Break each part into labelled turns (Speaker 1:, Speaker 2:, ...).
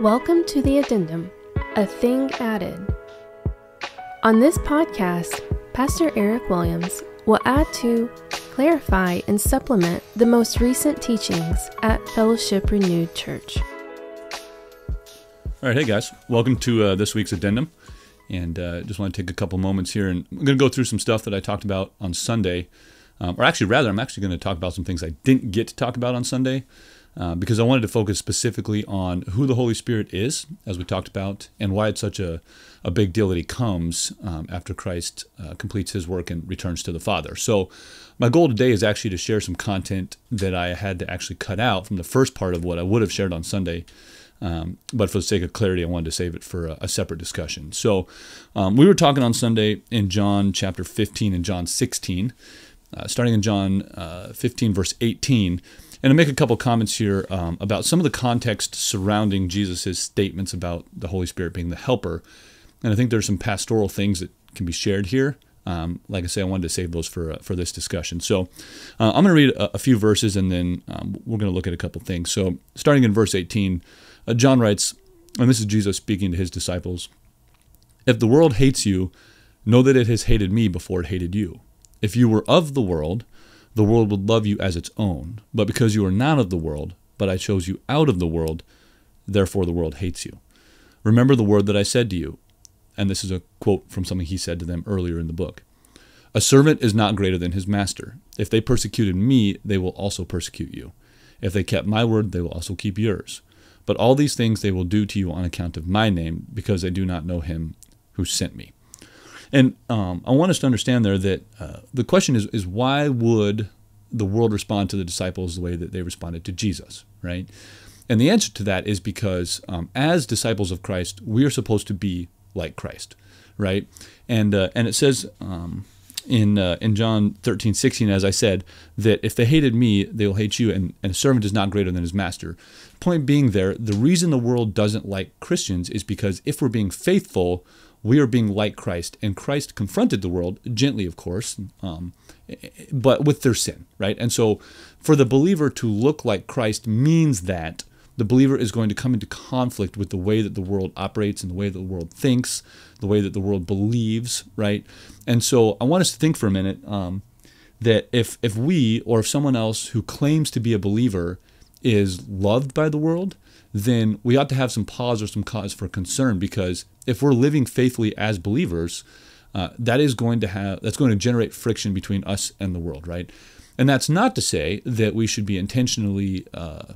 Speaker 1: Welcome to the Addendum, a thing added. On this podcast, Pastor Eric Williams will add to, clarify, and supplement the most recent teachings at Fellowship Renewed Church.
Speaker 2: All right, hey guys, welcome to uh, this week's addendum. And uh, just want to take a couple moments here, and I'm going to go through some stuff that I talked about on Sunday, um, or actually, rather, I'm actually going to talk about some things I didn't get to talk about on Sunday. Uh, because I wanted to focus specifically on who the Holy Spirit is, as we talked about, and why it's such a, a big deal that he comes um, after Christ uh, completes his work and returns to the Father. So, my goal today is actually to share some content that I had to actually cut out from the first part of what I would have shared on Sunday. Um, but for the sake of clarity, I wanted to save it for a, a separate discussion. So, um, we were talking on Sunday in John chapter 15 and John 16, uh, starting in John uh, 15, verse 18 and to make a couple comments here um, about some of the context surrounding Jesus' statements about the Holy Spirit being the helper. And I think there's some pastoral things that can be shared here. Um, like I say, I wanted to save those for uh, for this discussion. So uh, I'm going to read a, a, few verses and then um, we're going to look at a couple things. So starting in verse 18, uh, John writes, and this is Jesus speaking to his disciples If the world hates you, know that it has hated me before it hated you. If you were of the world, the world would love you as its own. But because you are not of the world, but I chose you out of the world, therefore the world hates you. Remember the word that I said to you. And this is a quote from something he said to them earlier in the book. A servant is not greater than his master. If they persecuted me, they will also persecute you. If they kept my word, they will also keep yours. But all these things they will do to you on account of my name, because they do not know him who sent me. And um, I want us to understand there that uh, the question is, is why would the world respond to the disciples the way that they responded to Jesus, right? And the answer to that is because um, as disciples of Christ, we are supposed to be like Christ, right? And uh, and it says um, in uh, in John 13, 16, as I said, that if they hated me, they will hate you, and, and a servant is not greater than his master. Point being there, the reason the world doesn't like Christians is because if we're being faithful, we are being like Christ, and Christ confronted the world gently, of course, um, but with their sin, right? And so, for the believer to look like Christ means that the believer is going to come into conflict with the way that the world operates and the way that the world thinks, the way that the world believes, right? And so, I want us to think for a minute um, that if if we or if someone else who claims to be a believer is loved by the world, then we ought to have some pause or some cause for concern because if we're living faithfully as believers, uh, that is going to have that's going to generate friction between us and the world, right? And that's not to say that we should be intentionally uh,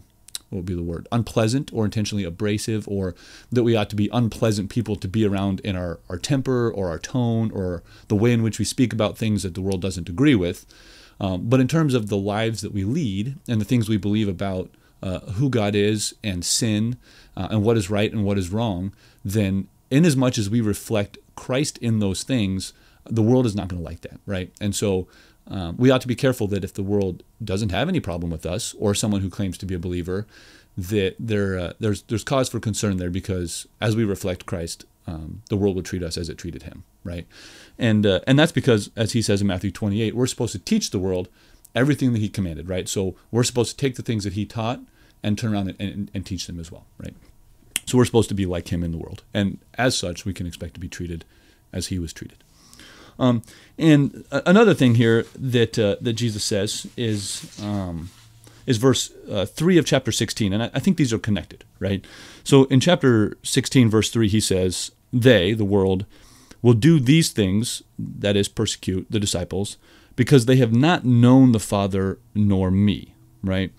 Speaker 2: what would be the word unpleasant or intentionally abrasive or that we ought to be unpleasant people to be around in our, our temper or our tone or the way in which we speak about things that the world doesn't agree with. Um, but in terms of the lives that we lead and the things we believe about uh, who God is and sin uh, and what is right and what is wrong, then inasmuch as much as we reflect Christ in those things, the world is not going to like that, right? And so um, we ought to be careful that if the world doesn't have any problem with us or someone who claims to be a believer, that there uh, there's there's cause for concern there because as we reflect Christ, um, the world will treat us as it treated him, right? And uh, and that's because, as he says in Matthew 28, we're supposed to teach the world everything that he commanded, right? So we're supposed to take the things that he taught and turn around and, and, and teach them as well, right? So we're supposed to be like him in the world. And as such, we can expect to be treated as he was treated. Um, and another thing here that uh, that Jesus says is um, is verse uh, three of chapter sixteen, and I, I, think these are connected, right? So in chapter sixteen, verse three, he says, "They, the world, will do these things, that is, persecute the disciples, because they have not known the Father nor me." Right?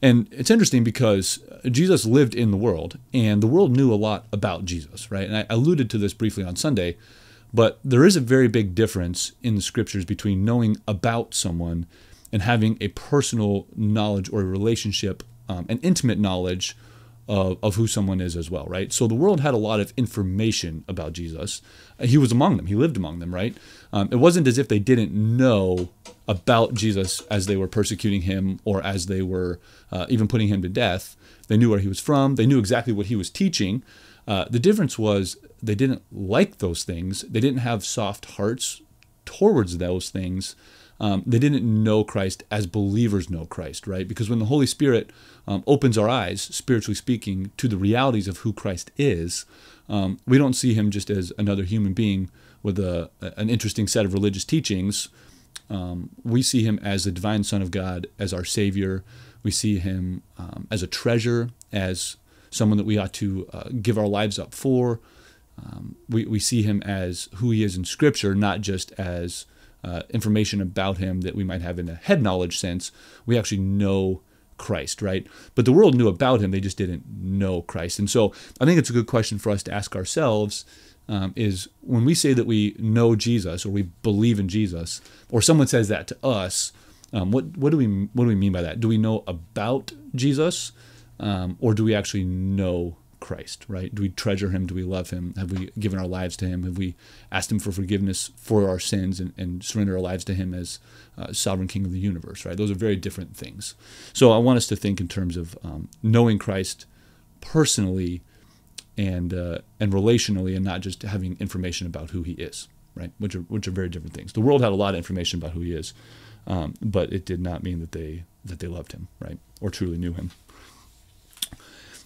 Speaker 2: And it's interesting because Jesus lived in the world, and the world knew a lot about Jesus, right? And I alluded to this briefly on Sunday, but there is a very big difference in the scriptures between knowing about someone and having a personal knowledge or a relationship, um, an intimate knowledge of, of who someone is as well, right? So the world had a lot of information about Jesus. He was among them, he lived among them, right? Um, it wasn't as if they didn't know about Jesus as they were persecuting him or as they were uh, even putting him to death. They knew where he was from, they knew exactly what he was teaching. Uh, the difference was they didn't like those things, they didn't have soft hearts towards those things. Um, they didn't know Christ as believers know Christ, right? Because when the Holy Spirit um, opens our eyes, spiritually speaking, to the realities of who Christ is, um, we don't see him just as another human being with a, an interesting set of religious teachings. Um, we see him as the divine Son of God, as our Savior. We see him um, as a treasure, as someone that we ought to uh, give our lives up for. Um, we, we see him as who he is in Scripture, not just as uh, information about him that we might have in a head knowledge sense. We actually know Christ, right? But the world knew about him, they just didn't know Christ. And so I think it's a good question for us to ask ourselves um, is when we say that we know Jesus or we believe in Jesus, or someone says that to us, um, what, what, do we, what do we mean by that? Do we know about Jesus um, or do we actually know Christ, right? Do we treasure him? Do we love him? Have we given our lives to him? Have we asked him for forgiveness for our sins and, and surrender our lives to him as uh, sovereign king of the universe, right? Those are very different things. So I want us to think in terms of um, knowing Christ personally and uh, and relationally and not just having information about who he is, right? Which are which are very different things. The world had a lot of information about who he is, um, but it did not mean that they that they loved him, right, or truly knew him.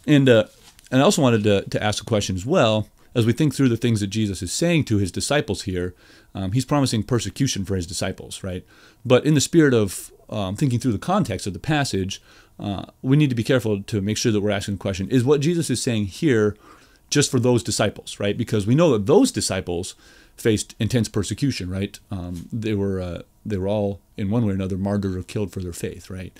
Speaker 2: And uh, and I also wanted to, to ask a question as well. As we think through the things that Jesus is saying to his disciples here, um, he's promising persecution for his disciples, right? But in the spirit of um, thinking through the context of the passage, uh, we need to be careful to make sure that we're asking the question is what Jesus is saying here just for those disciples, right? Because we know that those disciples faced intense persecution, right? Um, they were uh, they were all in one way or another martyred or killed for their faith, right?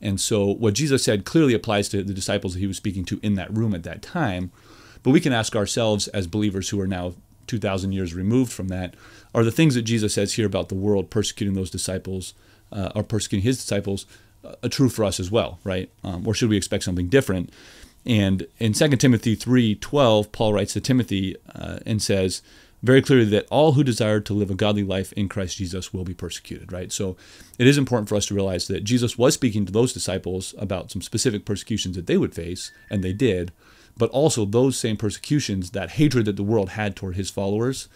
Speaker 2: And so what Jesus said clearly applies to the disciples that he was speaking to in that room at that time. But we can ask ourselves as believers who are now 2,000 years removed from that are the things that Jesus says here about the world persecuting those disciples uh, or persecuting his disciples uh, true for us as well, right? Um, or should we expect something different? And in 2 Timothy 3:12, Paul writes to Timothy uh, and says, very clearly that all who desire to live a godly life in Christ Jesus will be persecuted, right? So it is important for us to realize that Jesus was speaking to those disciples about some specific persecutions that they would face, and they did, but also those same persecutions, that hatred that the world had toward his followers,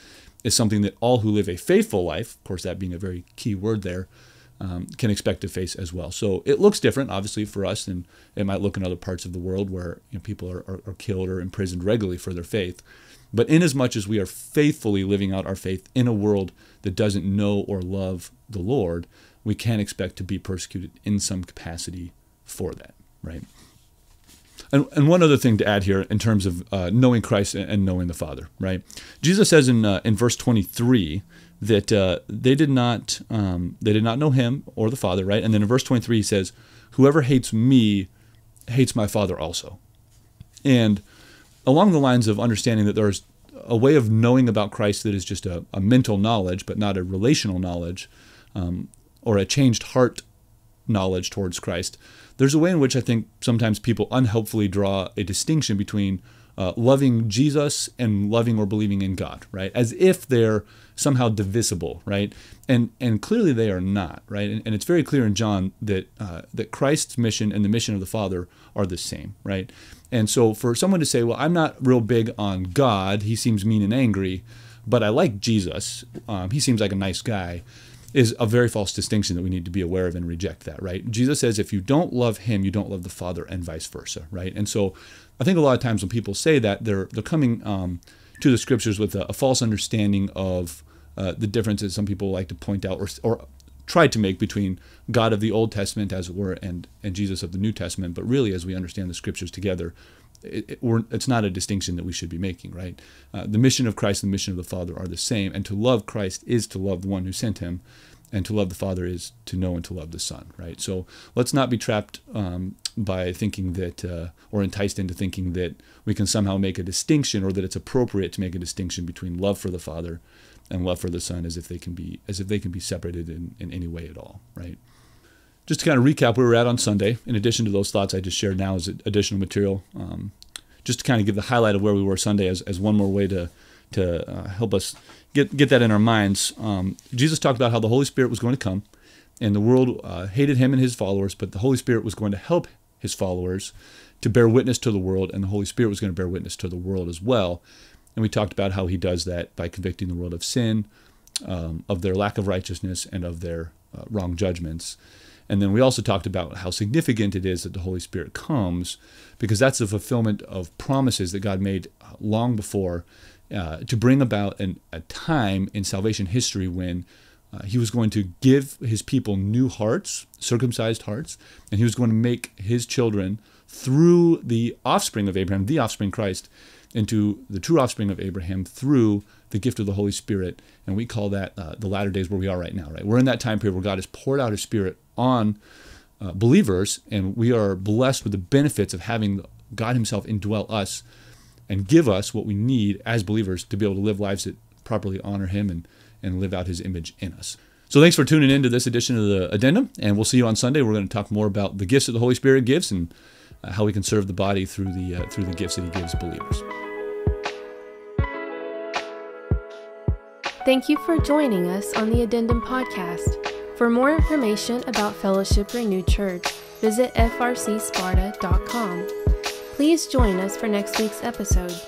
Speaker 2: is something that all who live a faithful life, of course, that being a very key word there, um, can expect to face as well. So it looks different, obviously, for us than it might look in other parts of the world where you know, people are, are, are killed or imprisoned regularly for their faith. But inasmuch as we are faithfully living out our faith in a world that doesn't know or love the Lord, we can expect to be persecuted in some capacity for that, right? And, and one other thing to add here in terms of uh, knowing Christ and knowing the Father, right? Jesus says in uh, in verse 23 that uh, they did not um, they did not know Him or the Father, right? And then in verse 23 he says, "Whoever hates me hates my Father also." And along the lines of understanding that there's a way of knowing about Christ that is just a, a mental knowledge, but not a relational knowledge, um, or a changed heart knowledge towards Christ. There's a way in which I think sometimes people unhelpfully draw a distinction between uh, loving Jesus and loving or believing in God, right? As if they're somehow divisible, right? And and clearly they are not, right? And, and it's very clear in John that uh, that Christ's mission and the mission of the Father are the same, right? And so for someone to say, well, I'm not real big on God, he seems mean and angry, but I like Jesus, um, he seems like a nice guy, is a very false distinction that we need to be aware of and reject that, right? Jesus says if you don't love him, you don't love the Father, and vice versa, right? And so I think a lot of times when people say that, they're they're coming um, to the scriptures with a, a false understanding of uh, the differences some people like to point out or, or tried to make between God of the Old Testament, as it were, and, and Jesus of the New Testament. But really, as we understand the scriptures together, it, it, it's not a distinction that we should be making, right? Uh, the mission of Christ and the mission of the Father are the same, and to love Christ is to love the one who sent him, and to love the Father is to know and to love the Son, right? So let's not be trapped um, by thinking that, uh, or enticed into thinking that we can somehow make a distinction, or that it's appropriate to make a distinction between love for the Father and love for the Son as if they can be as if they can be separated in, in any way at all, right? Just to kind of recap where we're at on Sunday, in addition to those thoughts I just shared now as additional material, um, just to kind of give the highlight of where we were Sunday as, as one more way to to uh, help us get get that in our minds. Um, Jesus talked about how the Holy Spirit was going to come, and the world uh, hated him and his followers, but the Holy Spirit was going to help his followers to bear witness to the world, and the Holy Spirit was going to bear witness to the world as well. And we talked about how he does that by convicting the world of sin, um, of their lack of righteousness, and of their uh, wrong judgments. And then we also talked about how significant it is that the Holy Spirit comes because that's the fulfillment of promises that God made long before uh, to bring about an, a time in salvation history when uh, he was going to give his people new hearts, circumcised hearts, and he was going to make his children through the offspring of Abraham, the offspring Christ, into the true offspring of Abraham through the gift of the Holy Spirit. And we call that uh, the latter days where we are right now, right? We're in that time period where God has poured out his Spirit on uh, believers, and we are blessed with the benefits of having God himself indwell us and give us what we need as believers to be able to live lives that properly honor him and, and live out his image in us. So thanks for tuning in to this edition of the addendum, and we'll see you on Sunday. We're going to talk more about the gifts that the Holy Spirit gives and uh, how we can serve the body through the uh, through the gifts that He gives believers.
Speaker 1: Thank you for joining us on the Addendum Podcast. For more information about Fellowship Renewed Church, visit frcsparta.com. Please join us for next week's episode.